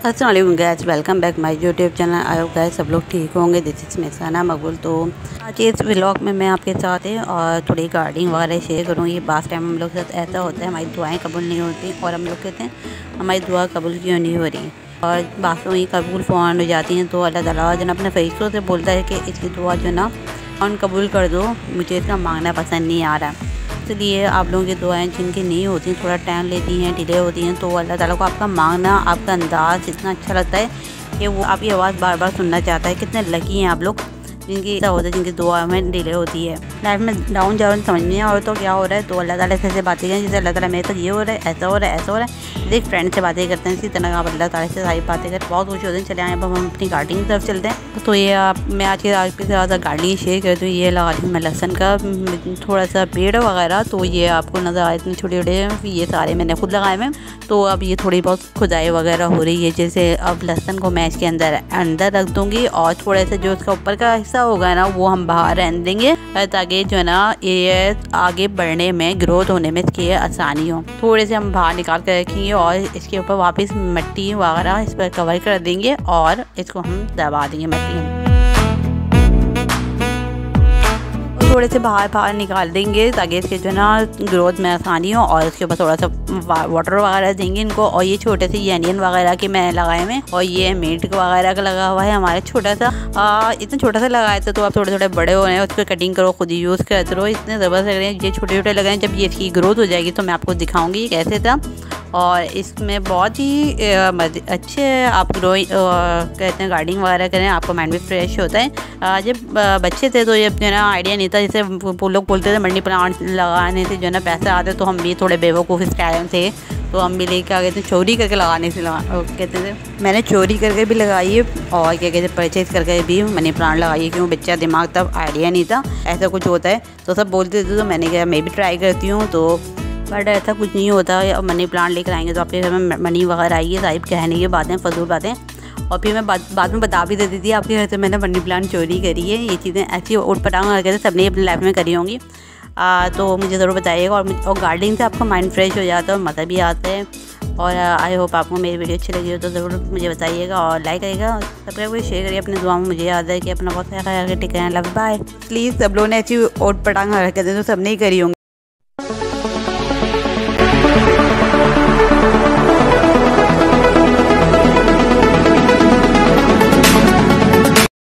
Aslam guys welcome back my YouTube channel आयो guys सब लोग ठीक होंगे। दिस इज़ मेसाना मकबूल। तो आज इस व्लॉग में मैं आपके साथ है और थोड़ी गार्डिंग वगैरह शेयर करूँ। ये बास टाइम हम लोग के साथ ऐसा होता है, हमारी दुआएँ कबूल नहीं होती और हम लोग कहते हैं, हमारी दुआ कबूल क्यों नहीं हो रही? और बातों ही कबूल फ़ौन हो जाती हैं तो अल्लाह ताला जन अपने फरिश्तों से बोलता है कि इसकी दुआ जो ना फ़ौन कबूल कर दो। मुझे इसका मांगना पसंद नहीं आ रहा। इसलिए आप लोगों की दुआएँ जिनकी नहीं होती, थोड़ा टाइम लेती हैं डिले होती हैं तो अल्लाह ताला को आपका मांगना, आपका अंदाज़ इतना अच्छा लगता है कि वो आपकी आवाज़ बार बार सुनना चाहता है। कितने लकी हैं आप लोग जिनकी ऐसा होता है, जिनकी दुआ में डिले होती है। लाइफ में डाउन जाउन समझ में और तो क्या हो रहा है? तो अल्लाह ताला से ऐसे बातें करें जैसे अल्लाह ताला मेरे तक ये हो रहा है, ऐसा हो रहा है, ऐसा हो रहा है। एक फ्रेंड से बातें करते हैं, इसी तरह आप अल्लाह ताला से सारी बातें करते बहुत खुश होते हैं, चले आए, अब हम अपनी गार्डनिंग की तरफ़ चलते हैं। तो ये आप, मैं आज के आपके साथ गार्डनिंग शेयर करती हूँ, ये लगा रही मैं लहसन का थोड़ा सा पेड़ वगैरह तो ये आपको नज़र आए, इतने छोटे छोटे ये सारे मैंने खुद लगाए हुए तो अब ये थोड़ी बहुत खुदाई वगैरह हो रही है, जैसे अब लहसन को मैं इसके अंदर अंदर रख दूँगी और थोड़े से जो इसका ऊपर का हिस्सा होगा ना, वो हम बाहर रहने देंगे ताकि जो है ना, ये आगे बढ़ने में ग्रोथ होने में इसकी आसानी हो। थोड़े से हम बाहर निकाल कर रखेंगे और इसके ऊपर वापस मिट्टी वगैरह इस पर कवर कर देंगे और इसको हम दबा देंगे मिट्टी थोड़े से बाहर बाहर निकाल देंगे ताकि इसके जो ना ग्रोथ में आसानी हो और इसके ऊपर थोड़ा सा वाटर वगैरह देंगे इनको और ये छोटे से ये अनियन वगैरह के मैं लगाए हुए और ये मीट वगैरह का लगा हुआ है हमारे छोटा सा। इतना छोटा सा लगाए थे तो आप थोड़े थोड़े बड़े हो रहे हैं, उसको कटिंग करो, खुद ही यूज़ करते रहो। इतने ज़बरदस्त लग रहे हैं, ये छोटे छोटे लगाए जब ये इसकी ग्रोथ हो जाएगी तो मैं आपको दिखाऊँगी कैसे था। और इसमें बहुत ही अच्छे आप ग्रोइंग कहते हैं गार्डनिंग वगैरह करें, आपका माइंड भी फ्रेश होता है। जब बच्चे थे तो ये जो है ना आइडिया नहीं था, जैसे वो लोग बोलते थे मनी प्लांट लगाने से जो है ना पैसे आते तो हम भी थोड़े बेवकूफ़ इस टाइम थे। तो हम भी लेके आ गए थे, चोरी करके लगाने से लगा कहते थे। मैंने चोरी करके भी लगाई है और क्या कहते परचेज करके भी मनी प्लांट लगाई है क्यों बच्चा दिमाग तब आइडिया नहीं था, ऐसा कुछ होता है। तो सब बोलते थे तो मैंने कहा, मैं भी ट्राई करती हूँ। तो बट ऐसा कुछ नहीं होता। मनी प्लांट लेकर आएँगे तो आपके घर में मनी वगैरह आएगी साहिब कहने की बातें फजूल बातें। और फिर मैं बाद बाद में बता भी देती थी आपके घर से मैंने मनी प्लांट चोरी करी है ये चीज़ें ऐसी उठ पटांग करके सबने अपनी लाइफ में करी होंगी। आ, तो मुझे ज़रूर बताइएगा और और गार्डनिंग से आपका माइंड फ्रेश हो जाता है और मज़ा भी आता है। और आई होप आपको मेरी वीडियो अच्छी लगी हो तो ज़रूर मुझे बताइएगा और लाइक करिएगा सब्सक्राइब करिए शेयर करिए अपने दुआ में मुझे याद है कि अपना बहुत ख्याल रखें टिक लव बाय प्लीज़ सब लोगों ने अच्छी ओट पटांग रखे थे तो सब नहीं करी होंगी।